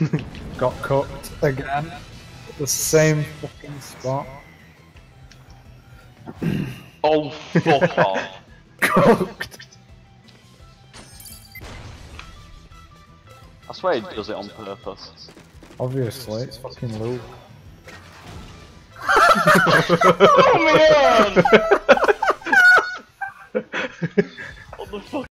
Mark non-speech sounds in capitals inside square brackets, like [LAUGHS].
[LAUGHS] Got cooked again. At the same fucking spot. [CLEARS THROAT] Oh, fuck [LAUGHS] off. Cooked! I swear he does it on purpose. Obviously, it's fucking Luke. [LAUGHS] oh man! what the fuck?